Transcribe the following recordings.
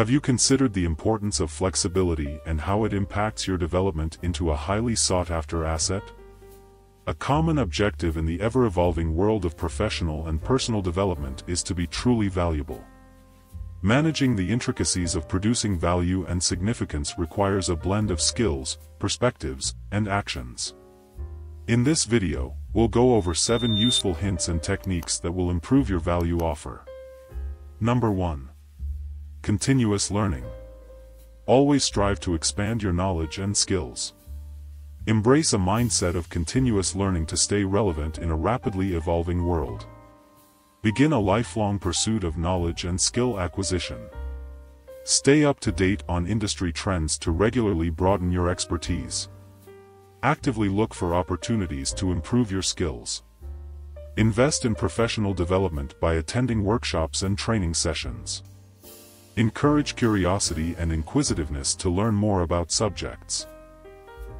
Have you considered the importance of flexibility and how it impacts your development into a highly sought-after asset? A common objective in the ever-evolving world of professional and personal development is to be truly valuable. Managing the intricacies of producing value and significance requires a blend of skills, perspectives, and actions. In this video, we'll go over 7 useful hints and techniques that will improve your value offer. Number 1. Continuous learning. Always strive to expand your knowledge and skills. Embrace a mindset of continuous learning to stay relevant in a rapidly evolving world. Begin a lifelong pursuit of knowledge and skill acquisition. Stay up to date on industry trends to regularly broaden your expertise. Actively look for opportunities to improve your skills. Invest in professional development by attending workshops and training sessions. Encourage curiosity and inquisitiveness to learn more about subjects.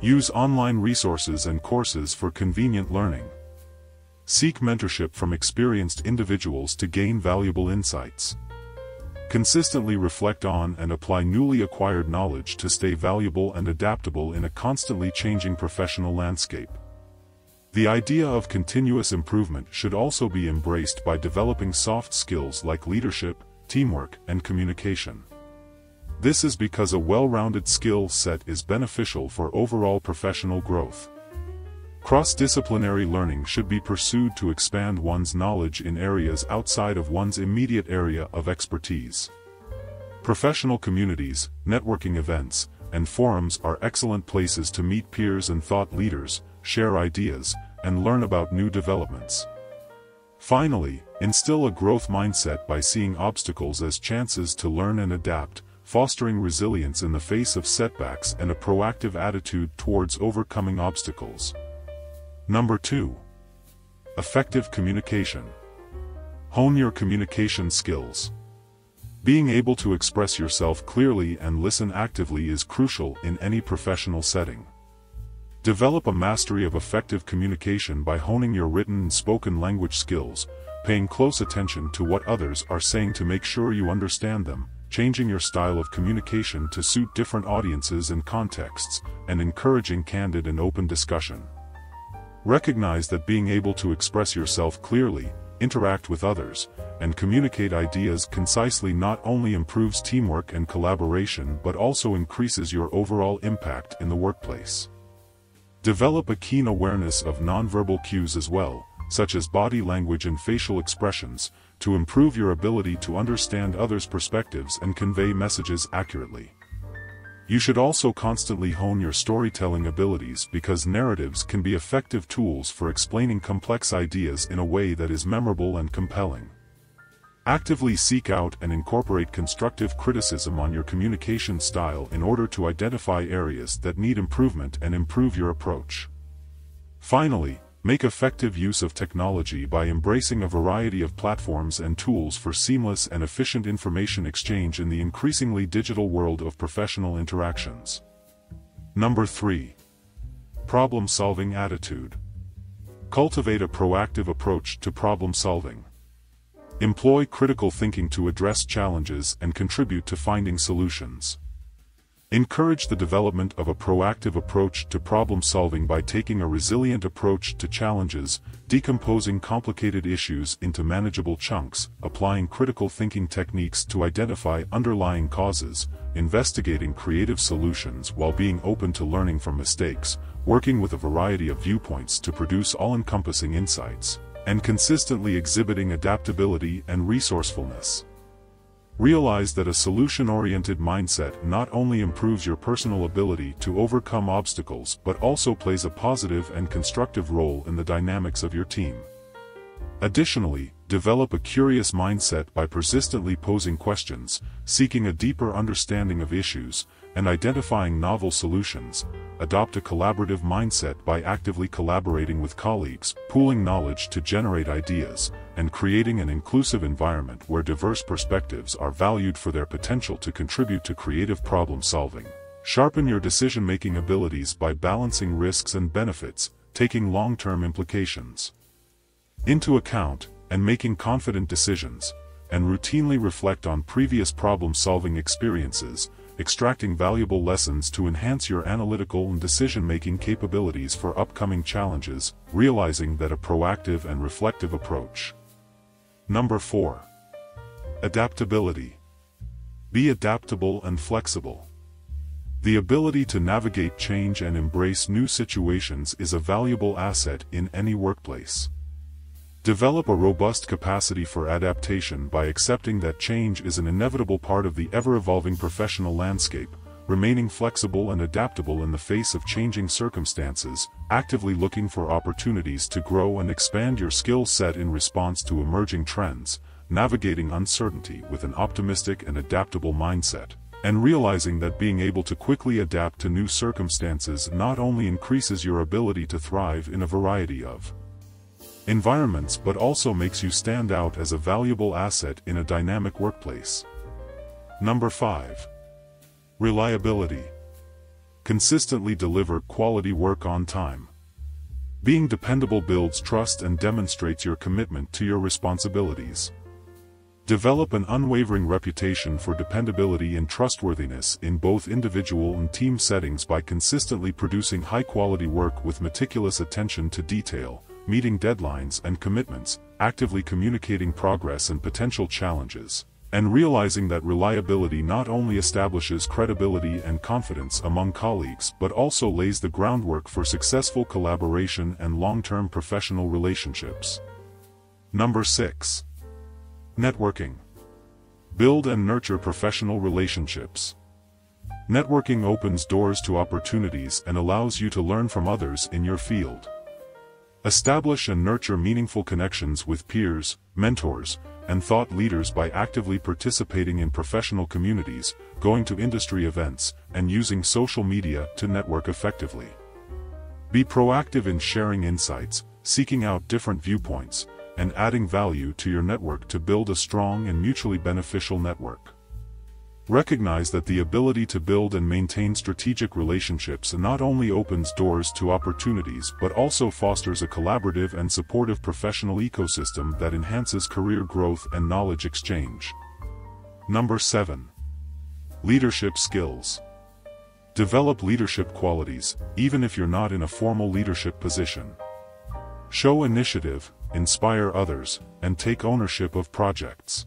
Use online resources and courses for convenient learning. Seek mentorship from experienced individuals to gain valuable insights. Consistently reflect on and apply newly acquired knowledge to stay valuable and adaptable in a constantly changing professional landscape. The idea of continuous improvement should also be embraced by developing soft skills like leadership, teamwork, and communication. This is because a well-rounded skill set is beneficial for overall professional growth. Cross-disciplinary learning should be pursued to expand one's knowledge in areas outside of one's immediate area of expertise. Professional communities, networking events, and forums are excellent places to meet peers and thought leaders, share ideas, and learn about new developments. Finally, instill a growth mindset by seeing obstacles as chances to learn and adapt, fostering resilience in the face of setbacks and a proactive attitude towards overcoming obstacles. Number 2. Effective communication. Hone your communication skills. Being able to express yourself clearly and listen actively is crucial in any professional setting. Develop a mastery of effective communication by honing your written and spoken language skills, paying close attention to what others are saying to make sure you understand them, changing your style of communication to suit different audiences and contexts, and encouraging candid and open discussion. Recognize that being able to express yourself clearly, interact with others, and communicate ideas concisely not only improves teamwork and collaboration but also increases your overall impact in the workplace. Develop a keen awareness of nonverbal cues as well, such as body language and facial expressions, to improve your ability to understand others' perspectives and convey messages accurately. You should also constantly hone your storytelling abilities because narratives can be effective tools for explaining complex ideas in a way that is memorable and compelling. Actively seek out and incorporate constructive criticism on your communication style in order to identify areas that need improvement and improve your approach. Finally, make effective use of technology by embracing a variety of platforms and tools for seamless and efficient information exchange in the increasingly digital world of professional interactions. Number 3. Problem-solving attitude. Cultivate a proactive approach to problem solving. Employ critical thinking to address challenges and contribute to finding solutions. Encourage the development of a proactive approach to problem solving by taking a resilient approach to challenges, decomposing complicated issues into manageable chunks, applying critical thinking techniques to identify underlying causes, investigating creative solutions while being open to learning from mistakes, working with a variety of viewpoints to produce all-encompassing insights and consistently exhibiting adaptability and resourcefulness. Realize that a solution-oriented mindset not only improves your personal ability to overcome obstacles but also plays a positive and constructive role in the dynamics of your team. Additionally, develop a curious mindset by persistently posing questions, seeking a deeper understanding of issues, and identifying novel solutions, adopt a collaborative mindset by actively collaborating with colleagues, pooling knowledge to generate ideas, and creating an inclusive environment where diverse perspectives are valued for their potential to contribute to creative problem solving. Sharpen your decision-making abilities by balancing risks and benefits, taking long-term implications into account, and making confident decisions, and routinely reflect on previous problem-solving experiences, extracting valuable lessons to enhance your analytical and decision-making capabilities for upcoming challenges, realizing that a proactive and reflective approach. Number 4. Adaptability. Be adaptable and flexible. The ability to navigate change and embrace new situations is a valuable asset in any workplace. Develop a robust capacity for adaptation by accepting that change is an inevitable part of the ever-evolving professional landscape, remaining flexible and adaptable in the face of changing circumstances, actively looking for opportunities to grow and expand your skill set in response to emerging trends, navigating uncertainty with an optimistic and adaptable mindset and realizing that being able to quickly adapt to new circumstances not only increases your ability to thrive in a variety of environments but also makes you stand out as a valuable asset in a dynamic workplace. Number 5. Reliability. Consistently deliver quality work on time. Being dependable builds trust and demonstrates your commitment to your responsibilities. Develop an unwavering reputation for dependability and trustworthiness in both individual and team settings by consistently producing high-quality work with meticulous attention to detail, meeting deadlines and commitments, actively communicating progress and potential challenges, and realizing that reliability not only establishes credibility and confidence among colleagues but also lays the groundwork for successful collaboration and long-term professional relationships. Number 6. Networking. Build and nurture professional relationships. Networking opens doors to opportunities and allows you to learn from others in your field. Establish and nurture meaningful connections with peers, mentors, and thought leaders by actively participating in professional communities, going to industry events, and using social media to network effectively. Be proactive in sharing insights, seeking out different viewpoints, and adding value to your network to build a strong and mutually beneficial network. Recognize that the ability to build and maintain strategic relationships not only opens doors to opportunities but also fosters a collaborative and supportive professional ecosystem that enhances career growth and knowledge exchange. Number 7. Leadership Skills Develop leadership qualities, even if you're not in a formal leadership position. Show initiative, inspire others, and take ownership of projects.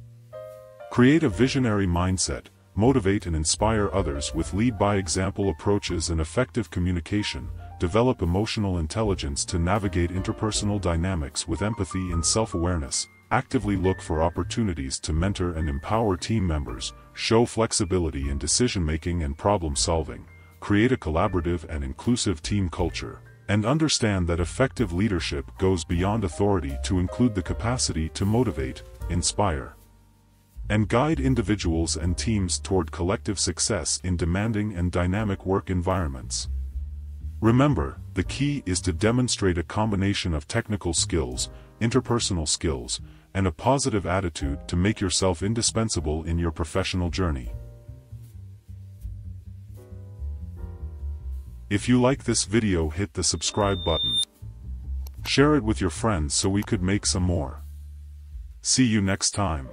Create a visionary mindset, motivate and inspire others with lead-by-example approaches and effective communication, develop emotional intelligence to navigate interpersonal dynamics with empathy and self-awareness, actively look for opportunities to mentor and empower team members, show flexibility in decision-making and problem-solving, create a collaborative and inclusive team culture, and understand that effective leadership goes beyond authority to include the capacity to motivate, inspire, and guide individuals and teams toward collective success in demanding and dynamic work environments. Remember, the key is to demonstrate a combination of technical skills, interpersonal skills, and a positive attitude to make yourself indispensable in your professional journey. If you like this video hit the subscribe button. Share it with your friends so we could make some more. See you next time.